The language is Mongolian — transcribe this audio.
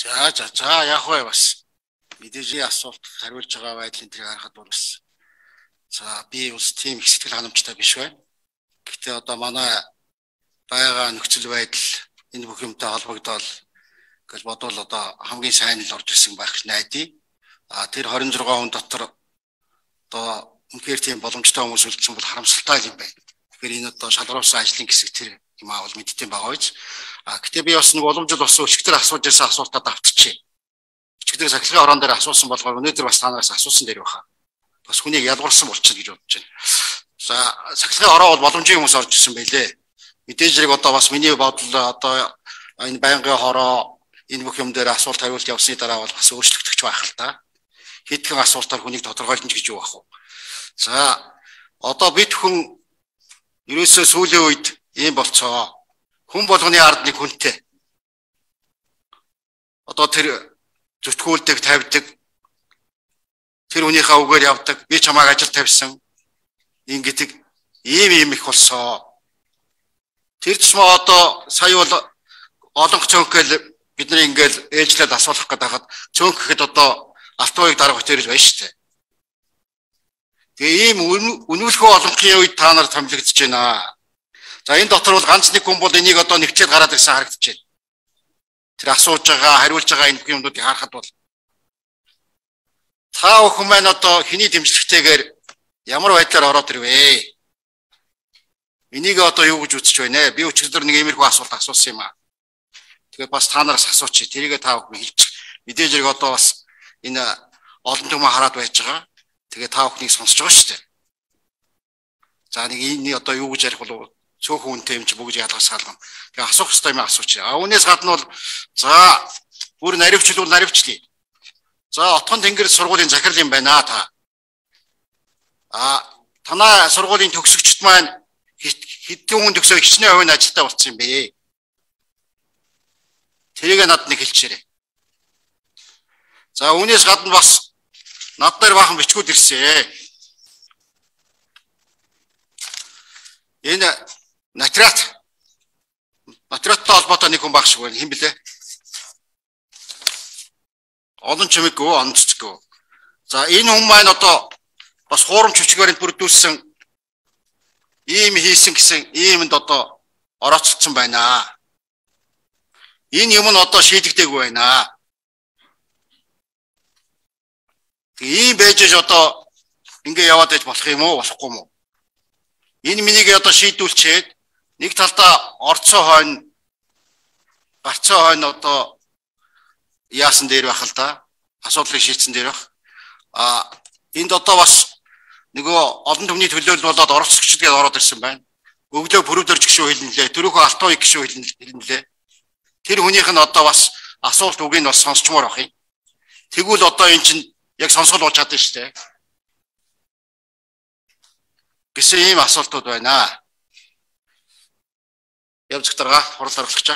За за за яг вэ бас мэдээжийн асуулт хариулж байгаа байдлын тэрийг харахад бол бас за би бас тийм их сэтгэл ханамжтай биш байна. Гэхдээ одоо манай байгаа нөхцөл байдал энэ бүх юмтай холбогдоод гэж бодвол одоо хамгийн сайн л орж ирсэн байх гэж найдаа. А тэр 26 хүн дотор одоо үнэхээр тийм боломжтой хүмүүс үлдсэн бол харамсалтай юм байна. Тэгэхээр энэ одоо шалгаруулсан ажлын хэсэг тэр юм аа бол мэдтiin байгаа байж. А гэтээ би бас нэг уламжлал болсон өчигдөр асууж ирсэн асуултад автчихъя. Өчигдөр сахилгын орон дээр асуусан болохоор өнөөдөр бас танаас асуусан дээр баха. Бас хүнийг ядгуурсан болчихно гэж бодож байна. За сахилгын ороо бол боломжийн хүмүүс орж ирсэн байлээ. Мэдээж зэрэг одоо бас миний бодол одоо энэ байнгын хороо энэ бүх юм дээр асуулт хариулт явсны дараа бол бас өөрчлөгдөх байх л та. Хэдхэн асуултаар хүнийг тодорхойлно гэж юу бах вэ? За одоо бид хүн ерөөсөө сүүлийн үед ийм болцоо. Хүн болгоны ард нэг хүнтэй. Одоо тэр зүтгүүлдэг, тавьдаг. Тэр хүнийхээ үгээр явдаг. Би чамайг ажил тавьсан. Ингээд ийм ийм их болсоо. Тэр тусмаа одоо сая бол олон цөөнхөл бид нар ингээл ээлжлээд асуулах гэдэг хахад цөөнх гэхэд одоо алтууыг дарах хөтөрөж байна шүү дээ. Тэгээ ийм үнүүлэхөө олонхын үед та нар томилогдож байна. За энэ дотор бол ганц нэг хүн бол энийг одоо нэгтлээд гараад ирсэн харагдаж байна. Тэр асууж байгаа, хариулж байгаа энэ юмнуудыг харахад бол та бүхэн маань одоо хэний дэмжлэгтэйгээр ямар байдлаар ороод ирвэ? Энийг одоо юу гэж үзэж байна ээ? Би өчигдөр нэг иймэрхүү асуулт асуусан юм аа. Тэгээд бас та нараас асуучих. Тэрийгээ та бүхэн хэлчих. Мэдээж хэрэг одоо бас энэ олон түмэн хараад байж байгаа. Тэгээ та бүхнийг сонсож байгаа шүү дээ. За нэг энэ одоо юу гэж ярих болов цөөхөн үнтэй юм чи бүгд ялгаж салгана. Тэгээ асуух хэрэгтэй юм асууч. А үүнээс гадна бол за бүр наривчлуул наривчлие. За отхон тэнгэр сургуулийн захирал юм байна та. А танаа сургуулийн төгсөгчд маань хэдэн хүн төгсөө хичнээн хувийн ажилтаа болцсон юм бэ? Тэрийг надад нэг хэлчихээрэй. За үүнээс гадна бас над дээр бахан бичгүүд ирсэн. Энэ Натрат. Натраттай холбоотой нэг хүн баг шиг байна. Хэн блэ? Олон чимэггүй, онцгөө. За энэ хүн маань одоо бас хуурамч хүчгээр бүрдүүлсэн ийм хийсэн гэсэн иймд одоо орооцсон байна. Энэ юм нь одоо шийдэгдээгүй байна. Ийм байж одоо ингээ яваад байж болох юм уу, болохгүй юм уу? Энэ минийг одоо шийдүүлчихэд нэг талдаа орцоо хойно гарцаа хойно одоо яасан дээр байх л да. Асуудлыг шийдсэн дээр байх. А энд одоо бас нөгөө олон түмний төлөөлөл болоод оролцогчд гээд ороод ирсэн байна. Өглөө пөрөвдөрж гişүү хэлнэлээ төрөөхөө алтуу гişүү хэлнэлээ тэр хүнийх нь одоо бас асуулт үгийг бас сонсчмоор ах юм. Тэгвэл одоо эн чинь яг сонсгол болж чадсан шүү дээ гэсэн ийм асуултууд байна явж дарга хурал даргалагч